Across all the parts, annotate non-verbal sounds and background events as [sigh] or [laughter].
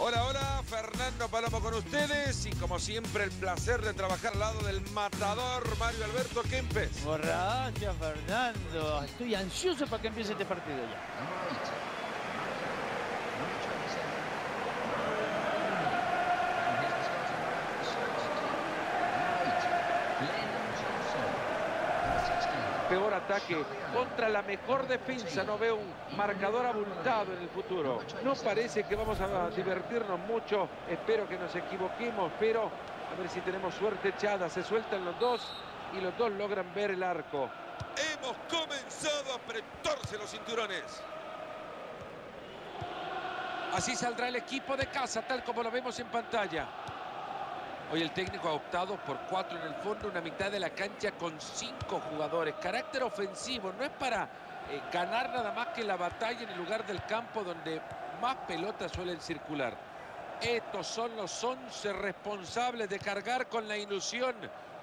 Hola, hola, Fernando Palomo con ustedes y como siempre el placer de trabajar al lado del matador Mario Alberto Kempes. Gracias, Fernando. Estoy ansioso para que empiece este partido ya. Peor ataque contra la mejor defensa. No veo un marcador abultado en el futuro. No parece que vamos a divertirnos mucho. Espero que nos equivoquemos, pero a ver si tenemos suerte echada. Se sueltan los dos y los dos logran ver el arco. Hemos comenzado a apretarse los cinturones. Así saldrá el equipo de casa, tal como lo vemos en pantalla. Hoy el técnico ha optado por cuatro en el fondo, una mitad de la cancha con cinco jugadores. Carácter ofensivo, no es para eh, ganar nada más que la batalla en el lugar del campo donde más pelotas suelen circular. Estos son los 11 responsables de cargar con la ilusión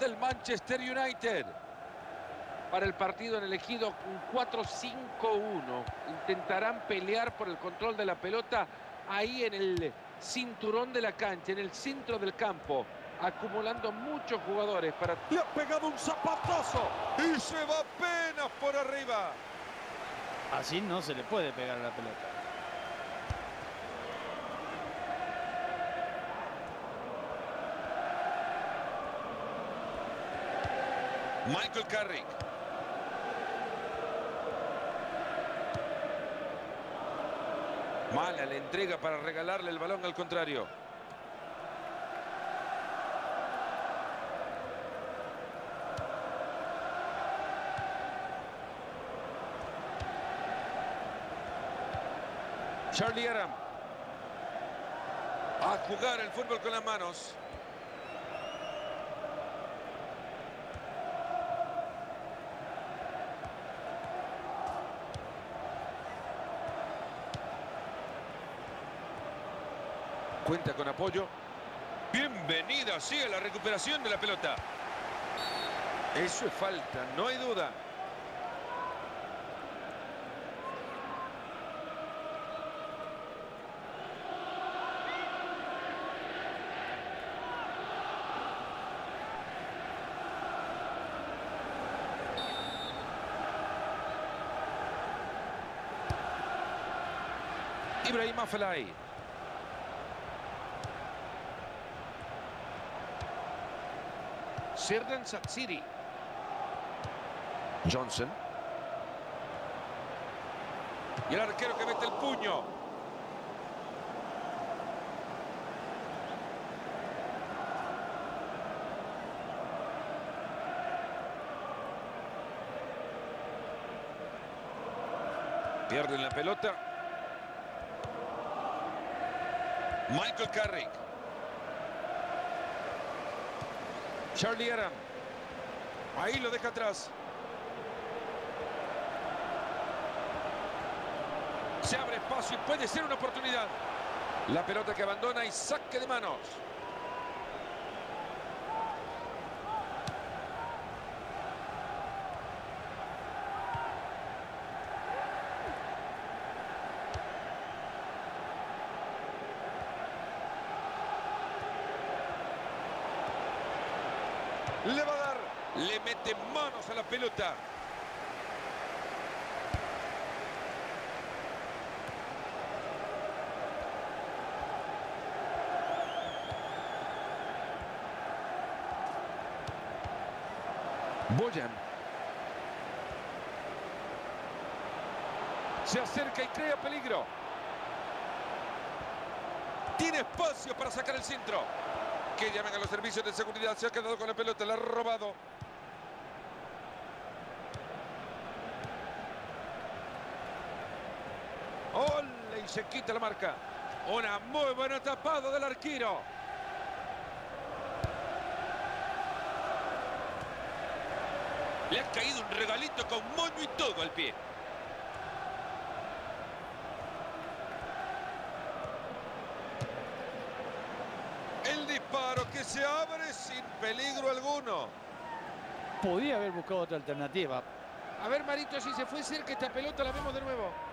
del Manchester United. Para el partido han elegido un 4-5-1. Intentarán pelear por el control de la pelota ahí en el cinturón de la cancha, en el centro del campo, acumulando muchos jugadores para... Le ha pegado un zapatazo y se va apenas por arriba. Así no se le puede pegar a la pelota. Michael Carrick. Mala la entrega para regalarle el balón al contrario. Charlie Aram. A jugar el fútbol con las manos. Cuenta con apoyo. Bienvenida, sigue la recuperación de la pelota. Eso es falta, no hay duda. Ibrahim Afellay. Sirden Satsiri. Johnson. Y el arquero que mete el puño. Pierden la pelota. Michael Carrick. Charlie Aram. Ahí lo deja atrás. Se abre espacio y puede ser una oportunidad. La pelota que abandona y saque de manos. Le va a dar. Le mete manos a la pelota. Boyan. Se acerca y crea peligro. Tiene espacio para sacar el centro. Que llamen a los servicios de seguridad. Se ha quedado con la pelota, la ha robado. ¡Ole! Y se quita la marca. Una muy buena tapada del arquero. Le ha caído un regalito con moño y todo al pie. El disparo que se abre sin peligro alguno. Podía haber buscado otra alternativa. A ver, Marito, si se fue cerca esta pelota, la vemos de nuevo.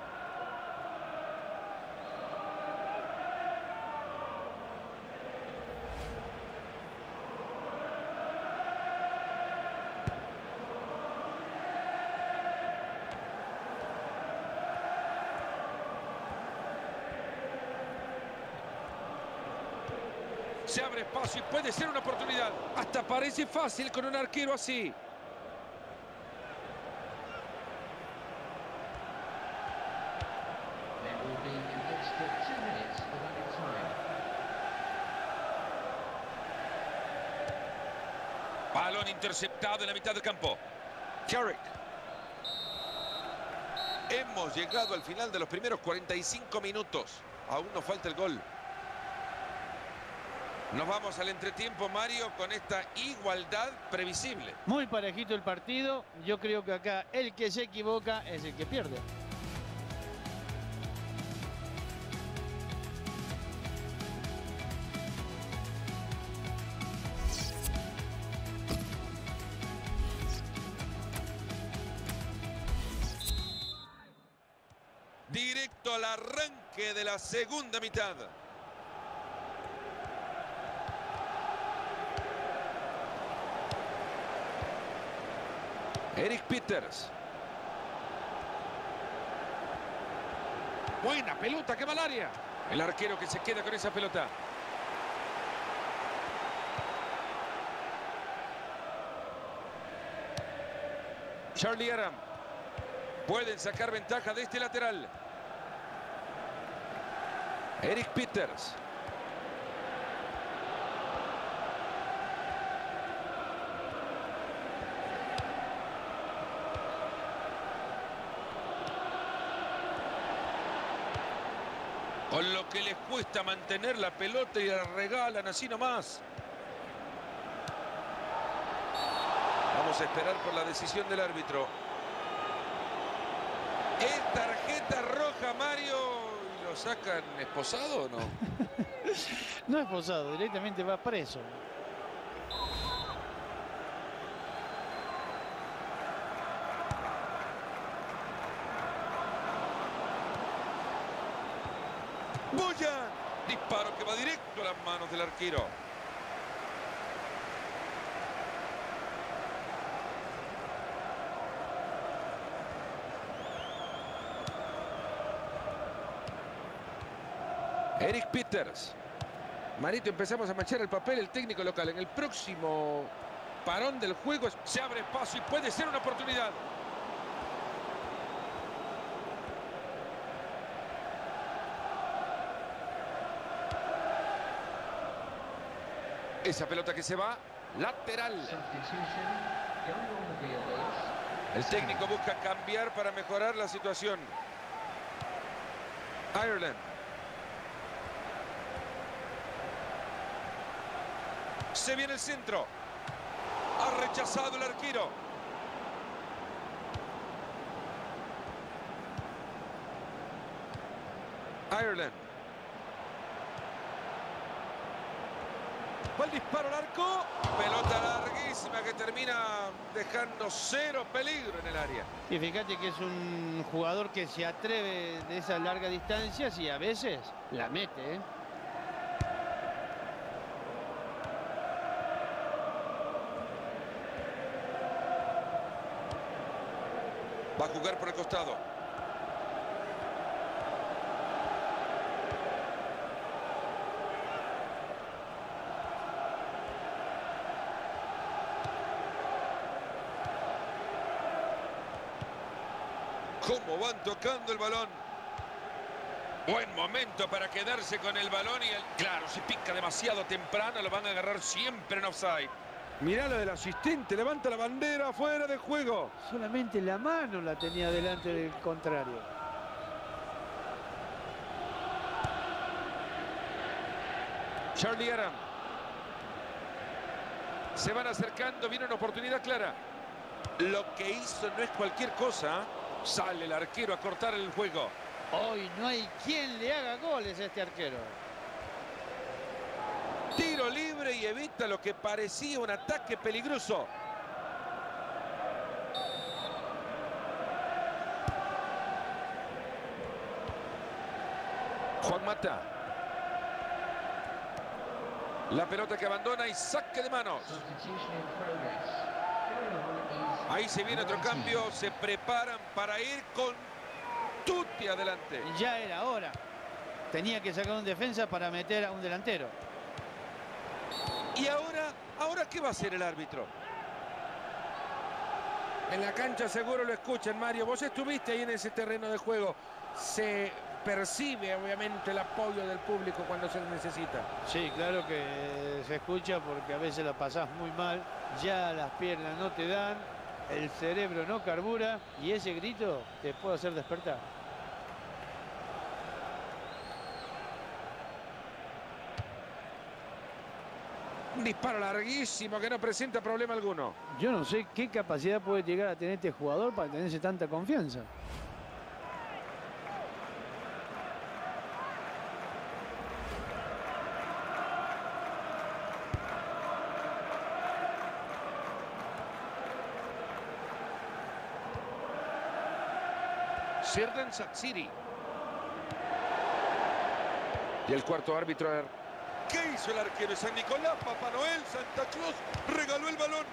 Se abre espacio y puede ser una oportunidad. Hasta parece fácil con un arquero así. Balón interceptado en la mitad del campo. Carrick. Hemos llegado al final de los primeros 45 minutos. Aún nos falta el gol. Nos vamos al entretiempo, Mario, con esta igualdad previsible. Muy parejito el partido. Yo creo que acá el que se equivoca es el que pierde. Directo al arranque de la segunda mitad. Eric Peters. Buena pelota que va al área. El arquero que se queda con esa pelota. Charlie Aram. Pueden sacar ventaja de este lateral. Eric Peters. Con lo que les cuesta mantener la pelota y la regalan así nomás. Vamos a esperar por la decisión del árbitro. ¿Es tarjeta roja, Mario? ¿Y lo sacan esposado o no? [laughs] No es posado, directamente va preso. ¡Boyan! Disparo que va directo a las manos del arquero. Eric Peters. Marito, empezamos a manchar el papel el técnico local. En el próximo parón del juego Se abre espacio y puede ser una oportunidad. Esa pelota que se va, lateral. El técnico busca cambiar para mejorar la situación. Ireland. Se viene el centro. Ha rechazado el arquero. Ireland. Va el disparo al arco. Pelota larguísima que termina dejando cero peligro en el área. Y fíjate que es un jugador que se atreve de esas largas distancias y a veces la mete. ¿eh? Va a jugar por el costado. Cómo van tocando el balón. Buen momento para quedarse con el balón y el... Claro, si pica demasiado temprano lo van a agarrar siempre en offside. Mirá lo del asistente, levanta la bandera fuera de juego. Solamente la mano la tenía delante del contrario. Charlie Aram. Se van acercando, viene una oportunidad clara. Lo que hizo no es cualquier cosa. Sale el arquero a cortar el juego. Hoy no hay quien le haga goles a este arquero. Tiro libre y evita lo que parecía un ataque peligroso. Juan Mata. La pelota que abandona y saque de manos. Ahí se viene otro cambio. Se preparan para ir con Tutti adelante. Ya era hora. Tenía que sacar un defensa para meter a un delantero. ¿Y ahora? ¿Ahora qué va a hacer el árbitro? En la cancha seguro lo escuchan, Mario. Vos estuviste ahí en ese terreno de juego. Se percibe, obviamente, el apoyo del público cuando se necesita. Sí, claro que se escucha porque a veces la pasás muy mal, ya las piernas no te dan, el cerebro no carbura y ese grito te puede hacer despertar. Un disparo larguísimo que no presenta problema alguno. Yo no sé qué capacidad puede llegar a tener este jugador para tenerse tanta confianza. Sirden Satsiri. Y el cuarto árbitro ¿Qué hizo el arquero de San Nicolás? Papá Noel, Santa Claus, regaló el balón.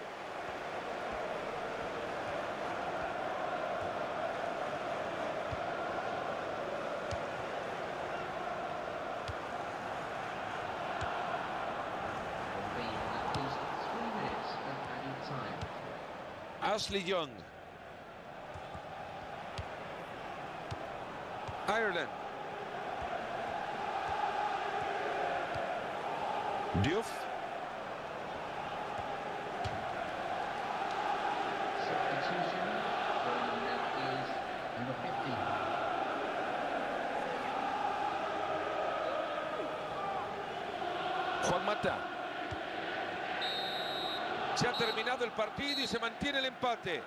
Will be Ireland. Diouf. Substitution. Going on now is number 15. Juan Mata. Se ha terminado el partido y se mantiene el empate.